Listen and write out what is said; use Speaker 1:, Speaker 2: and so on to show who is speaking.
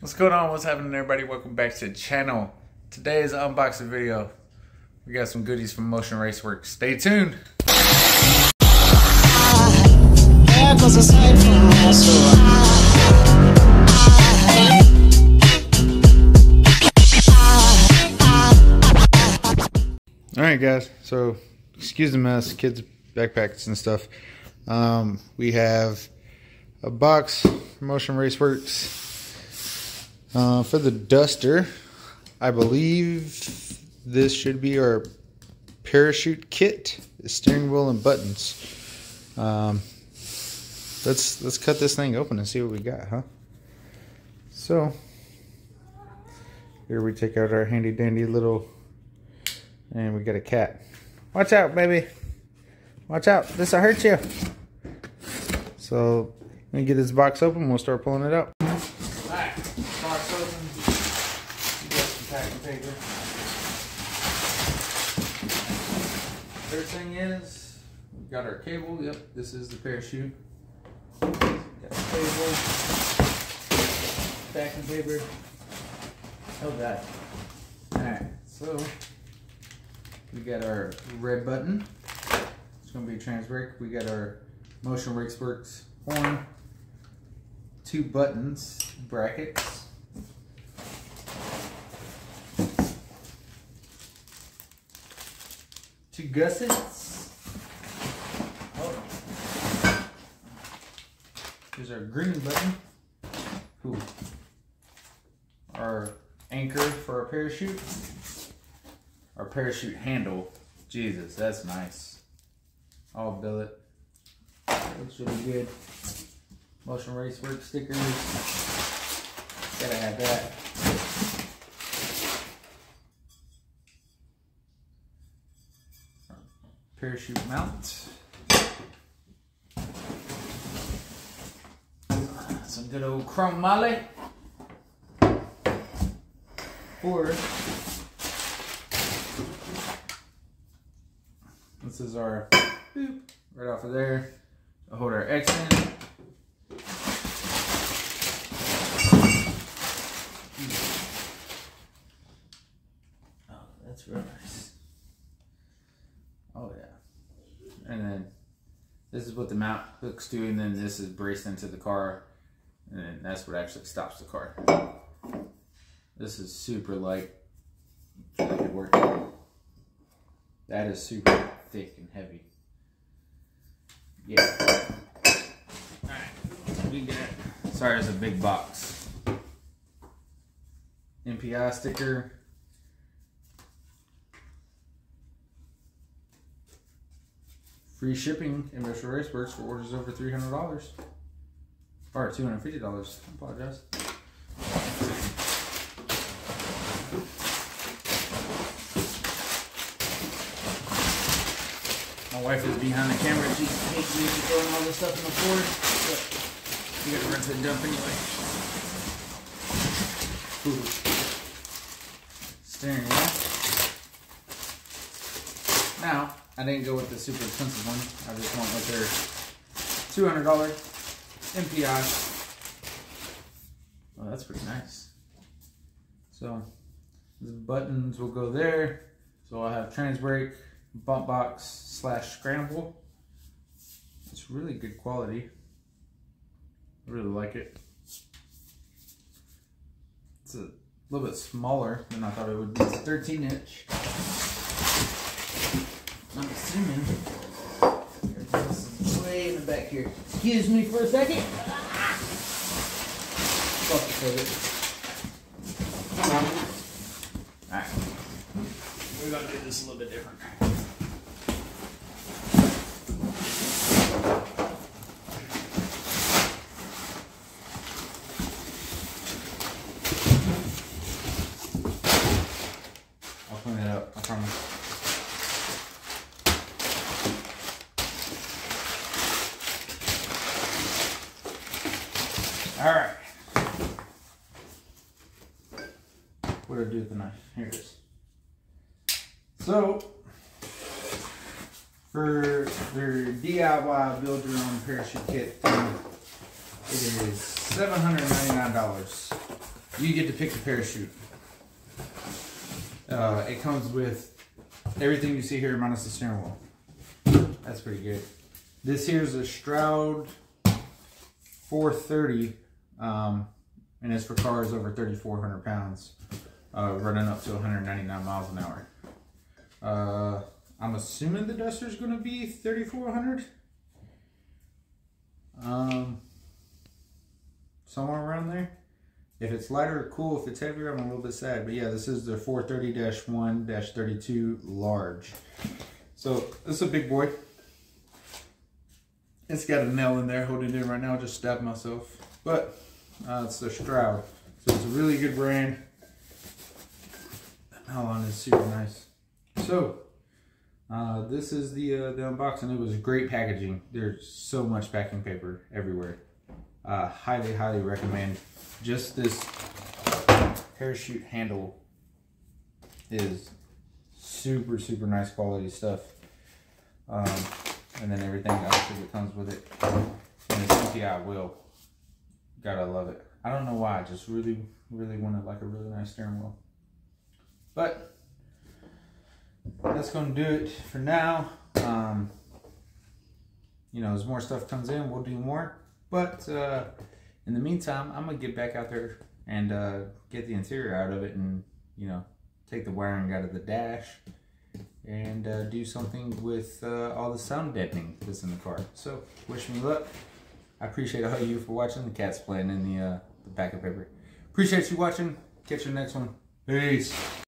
Speaker 1: What's going on? What's happening, everybody? Welcome back to the channel. Today's unboxing video. We got some goodies from Motion Raceworks. Stay tuned. All right, guys. So, excuse the mess, kids' backpacks and stuff. Um, we have a box from Motion Raceworks uh, for the duster, I believe this should be our parachute kit, steering wheel and buttons. Um, let's let's cut this thing open and see what we got, huh? So here we take out our handy dandy little, and we got a cat. Watch out, baby! Watch out! This will hurt you. So let me get this box open. We'll start pulling it out. box open. You got some packing paper. First thing is, we got our cable. Yep, this is the parachute. Got the cable. Packing paper. Oh god. Alright, so we got our red button. It's gonna be a trans brake. We got our Motion Raceworks horn. Two buttons, brackets. Two gussets. Oh. Here's our green button. Our anchor for our parachute. Our parachute handle. Jesus, that's nice. All billet. Looks really good. Motion Racework stickers. Gotta have that. Parachute mount. Some good old chromoly. Or this is our boop, right off of there. i hold our X in. Oh, that's real nice. Oh yeah. And then this is what the mount hooks to, and then this is braced into the car, and then that's what actually stops the car. This is super light. Really good work. That is super thick and heavy. Yeah. Alright, we got, sorry, it's a big box. MPI sticker, Free shipping in Motion Raceworks for orders over $300. Or $250. I apologize. My wife is behind the camera. She hates me for throwing all this stuff in the floor. But you gotta to the dump anyway. Ooh. Steering wheel. Now, I didn't go with the super expensive one. I just went with their $200 MPI. Well, that's pretty nice. So, the buttons will go there. So I'll have trans brake, bump box slash scramble. It's really good quality. I really like it. It's a little bit smaller than I thought it would be. It's a 13 inch. I'm assuming there's way in the back here. Excuse me for a second. Fuck Come on. Alright. We're gonna do this a little bit different. I'll clean it up, I promise. All right. What do I do with the knife? Here it is. So, for their DIY build your own parachute kit thing, it is $799. you get to pick the parachute. Uh, it comes with everything you see here minus the steering wheel. That's pretty good. This here is a Stroud 430, um, and it's for cars over 3,400 pounds, uh, running up to 199 miles an hour. Uh, I'm assuming the Duster's is going to be 3,400. Um, somewhere around there. If it's lighter, cool. If it's heavier, I'm a little bit sad. But yeah, this is the 430-1-32 large. So this is a big boy. It's got a nail in there holding it in right now. I just stabbed myself. But uh, it's the Stroud. So it's a really good brand. Hold on, it's super nice. So uh, this is the uh, the unboxing. It was great packaging. There's so much packing paper everywhere. Uh, highly, highly recommend. Just this parachute handle is super, super nice quality stuff. Um, and then everything else that comes with it. And the CTI wheel. Gotta love it. I don't know why, I just really, really wanted like a really nice steering wheel. But that's gonna do it for now. Um, you know, as more stuff comes in, we'll do more. But uh, in the meantime, I'm gonna get back out there and uh, get the interior out of it and, you know, take the wiring out of the dash and uh, do something with uh, all the sound deadening that's in the car. So, wish me luck. I appreciate all of you for watching. The cat's playing in the, uh, the paper. Appreciate you watching. Catch you next one. Peace.